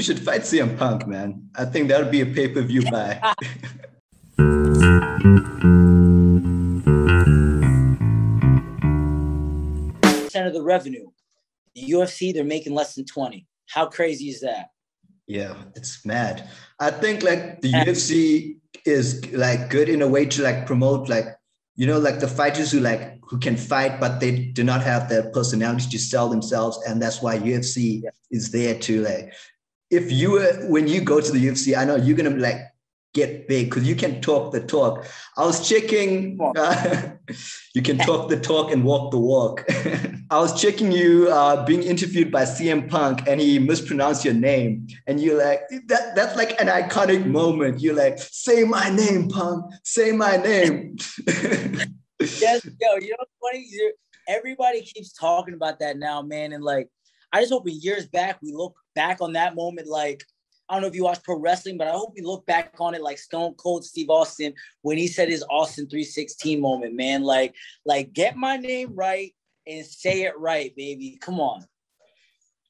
You should fight CM Punk, man. I think that would be a pay per view buy. Percent of the revenue, the UFC they're making less than twenty. How crazy is that? Yeah, it's mad. I think like the UFC is like good in a way to like promote like you know like the fighters who like who can fight but they do not have the personality to sell themselves and that's why UFC yeah. is there to like if you were when you go to the UFC I know you're gonna like get big because you can talk the talk. I was checking, uh, you can talk the talk and walk the walk. I was checking you uh, being interviewed by CM Punk and he mispronounced your name. And you're like, that, that's like an iconic moment. You're like, say my name, Punk, say my name. yes, yo, you know what's funny? Everybody keeps talking about that now, man. And like, I just hope in years back, we look back on that moment like, I don't know if you watch pro wrestling, but I hope you look back on it like Stone Cold Steve Austin when he said his Austin 316 moment, man. Like, like get my name right and say it right, baby. Come on.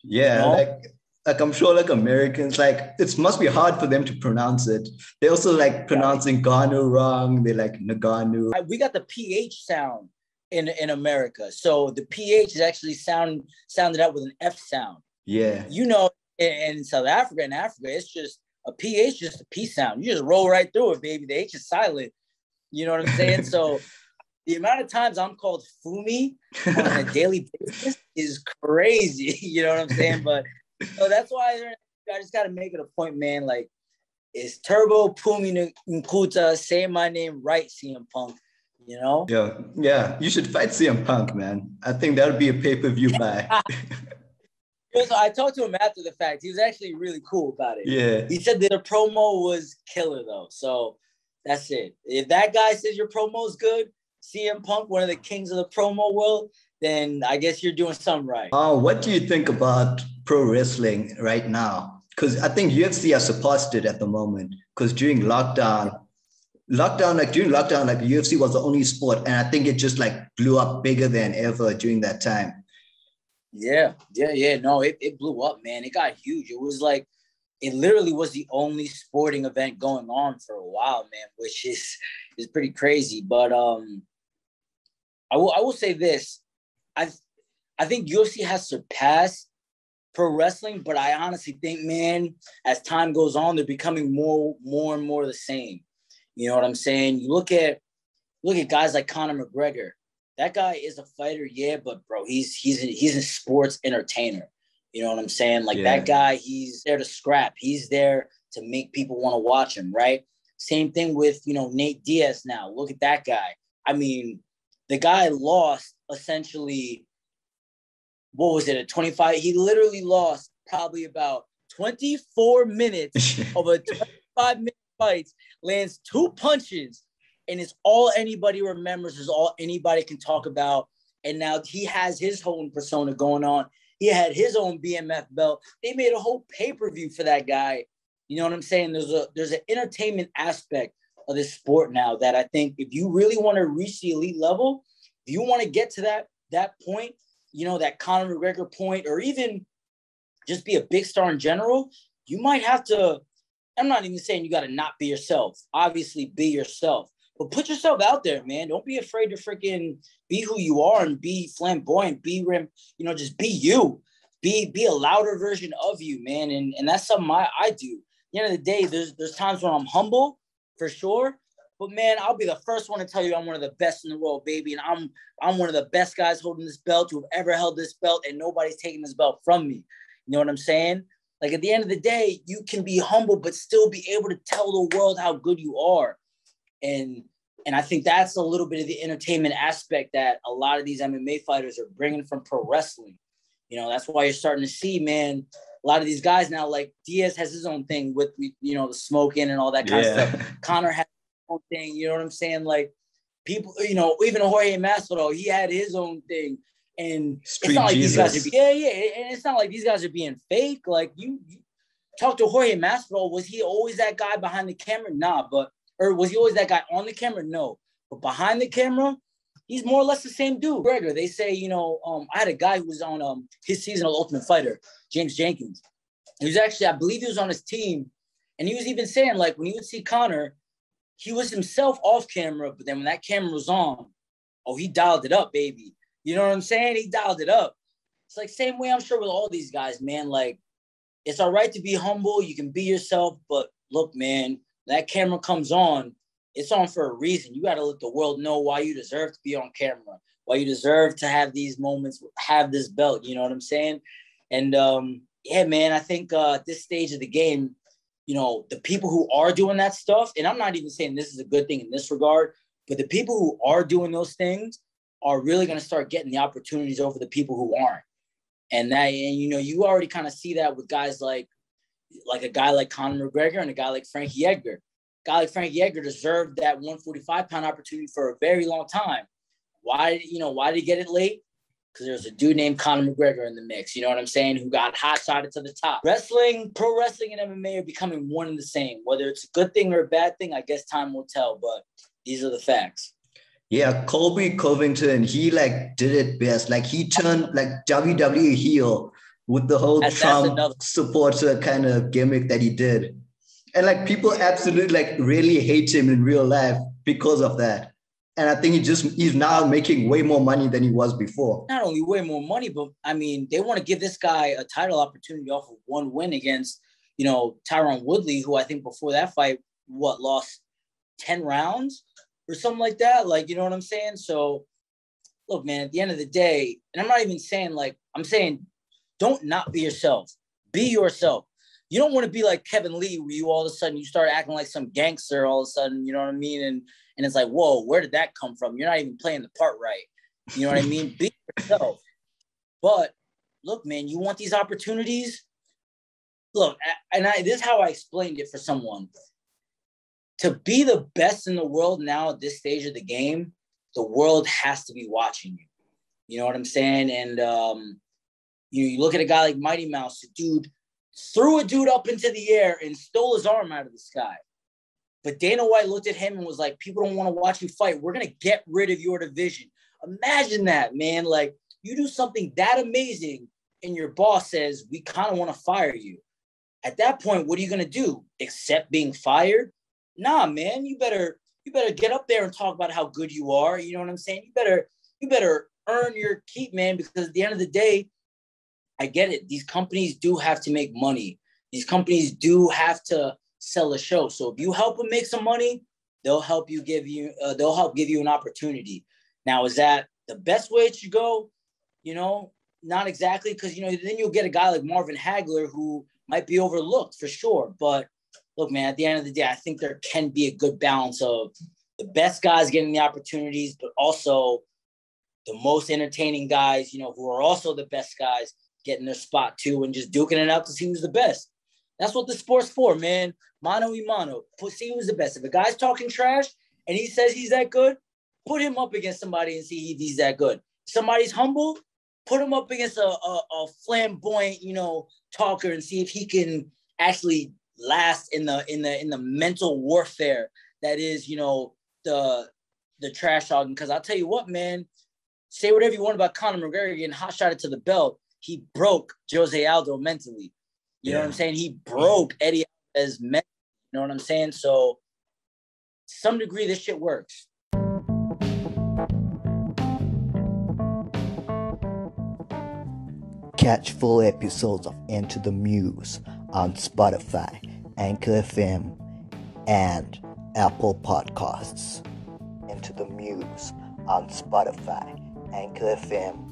Yeah, you know? like like I'm sure like Americans, like it must be hard for them to pronounce it. They also like pronouncing Ganu wrong. They like Naganu. We got the PH sound in in America. So the PH is actually sound sounded out with an F sound. Yeah. You know, in South Africa, in Africa, it's just a PH, just a P sound. You just roll right through it, baby. The H is silent. You know what I'm saying? so the amount of times I'm called Fumi on a daily basis is crazy. You know what I'm saying? But so that's why I just got to make it a point, man. Like, it's Turbo Phumi Nkuta. Say my name right, CM Punk. You know? Yeah, yeah. You should fight CM Punk, man. I think that would be a pay per view buy. So I talked to him after the fact. He was actually really cool about it. Yeah. He said that the promo was killer though. So that's it. If that guy says your promo is good, CM Punk, one of the kings of the promo world, then I guess you're doing something right. Oh, what do you think about pro wrestling right now? Because I think UFC has surpassed it at the moment. Because during lockdown, lockdown, like during lockdown, like UFC was the only sport, and I think it just like blew up bigger than ever during that time. Yeah, yeah, yeah. No, it, it blew up, man. It got huge. It was like it literally was the only sporting event going on for a while, man, which is is pretty crazy. But um I will I will say this. I I think UFC has surpassed pro wrestling, but I honestly think, man, as time goes on, they're becoming more, more and more the same. You know what I'm saying? You look at look at guys like Conor McGregor that guy is a fighter, yeah, but bro, he's he's a, he's a sports entertainer. You know what I'm saying? Like yeah. that guy, he's there to scrap. He's there to make people want to watch him, right? Same thing with you know Nate Diaz. Now look at that guy. I mean, the guy lost essentially. What was it? A 25? He literally lost probably about 24 minutes of a 25 minute fight. Lands two punches and it's all anybody remembers is all anybody can talk about. And now he has his own persona going on. He had his own bmf belt. They made a whole pay-per-view for that guy. You know what i'm saying? There's a there's an entertainment aspect of this sport now that i think if you really want to reach the elite level if you want to get to that that point you know that conor mcgregor point or even just be a big star in general you might have to i'm not even saying you got to not be yourself. Obviously be yourself but put yourself out there, man. Don't be afraid to freaking be who you are and be flamboyant, be rim, you know, just be you. Be be a louder version of you, man. And and that's something I, I do. At the end of the day, there's there's times when I'm humble for sure. But man, I'll be the first one to tell you I'm one of the best in the world, baby. And I'm I'm one of the best guys holding this belt who've ever held this belt, and nobody's taking this belt from me. You know what I'm saying? Like at the end of the day, you can be humble, but still be able to tell the world how good you are. And and I think that's a little bit of the entertainment aspect that a lot of these MMA fighters are bringing from pro wrestling. You know, that's why you're starting to see, man, a lot of these guys now, like Diaz has his own thing with, you know, the smoking and all that kind yeah. of stuff. Conor has his own thing. You know what I'm saying? Like people, you know, even Jorge Masvidal, he had his own thing. And Street it's not like Jesus. these guys are, yeah, yeah. And it's not like these guys are being fake. Like you, you talk to Jorge Masvidal, was he always that guy behind the camera? Nah, but or was he always that guy on the camera? No. But behind the camera, he's more or less the same dude. Gregor, they say, you know, um, I had a guy who was on um his season of Ultimate Fighter, James Jenkins. He was actually, I believe he was on his team. And he was even saying, like, when he would see Conor, he was himself off camera, but then when that camera was on, oh, he dialed it up, baby. You know what I'm saying? He dialed it up. It's like same way I'm sure with all these guys, man. Like, it's all right to be humble. You can be yourself, but look, man, that camera comes on, it's on for a reason. You got to let the world know why you deserve to be on camera, why you deserve to have these moments, have this belt. You know what I'm saying? And um, yeah, man, I think uh, at this stage of the game, you know, the people who are doing that stuff, and I'm not even saying this is a good thing in this regard, but the people who are doing those things are really going to start getting the opportunities over the people who aren't. And that, and you know, you already kind of see that with guys like, like a guy like Conor McGregor and a guy like Frankie Edgar. A guy like Frankie Edgar deserved that 145 pound opportunity for a very long time. Why, you know, why did he get it late? Because there's a dude named Conor McGregor in the mix. You know what I'm saying? Who got hot shotted to the top. Wrestling, pro wrestling, and MMA are becoming one and the same. Whether it's a good thing or a bad thing, I guess time will tell. But these are the facts. Yeah, Colby Covington, he like did it best. Like he turned like WWE heel with the whole Trump that's supporter uh, kind of gimmick that he did. And like people absolutely like really hate him in real life because of that. And I think he just he's now making way more money than he was before. Not only way more money, but I mean, they want to give this guy a title opportunity off of one win against, you know, Tyron Woodley, who I think before that fight, what lost 10 rounds or something like that. Like, you know what I'm saying? So, look, man, at the end of the day, and I'm not even saying like, I'm saying don't not be yourself. Be yourself. You don't want to be like Kevin Lee, where you all of a sudden you start acting like some gangster all of a sudden, you know what I mean? And and it's like, whoa, where did that come from? You're not even playing the part right. You know what I mean? Be yourself. But look, man, you want these opportunities? Look, and I this is how I explained it for someone to be the best in the world now at this stage of the game, the world has to be watching you. You know what I'm saying? And um, you, you look at a guy like Mighty Mouse, a dude threw a dude up into the air and stole his arm out of the sky. But Dana White looked at him and was like, People don't want to watch you fight. We're going to get rid of your division. Imagine that, man. Like, you do something that amazing, and your boss says, We kind of want to fire you. At that point, what are you going to do? Accept being fired? nah, man, you better you better get up there and talk about how good you are. You know what I'm saying? You better you better earn your keep, man, because at the end of the day, I get it. These companies do have to make money. These companies do have to sell a show. So if you help them make some money, they'll help you give you uh, they'll help give you an opportunity. Now, is that the best way to go? You know, not exactly because you know then you'll get a guy like Marvin Hagler who might be overlooked for sure, but look, man, at the end of the day, I think there can be a good balance of the best guys getting the opportunities, but also the most entertaining guys, you know, who are also the best guys getting their spot too and just duking it out to see who's the best. That's what the sport's for, man. Mano y. Put, see who's the best. If a guy's talking trash and he says he's that good, put him up against somebody and see if he's that good. If somebody's humble, put him up against a, a, a flamboyant, you know, talker and see if he can actually last in the in the in the mental warfare that is you know the the trash talking because i'll tell you what man say whatever you want about conor mcgregor getting hot shotted to the belt he broke jose aldo mentally you yeah. know what i'm saying he broke eddie as mentally you know what i'm saying so some degree this shit works Catch full episodes of Enter the Muse on Spotify, Anchor FM, and Apple Podcasts. Enter the Muse on Spotify, Anchor FM,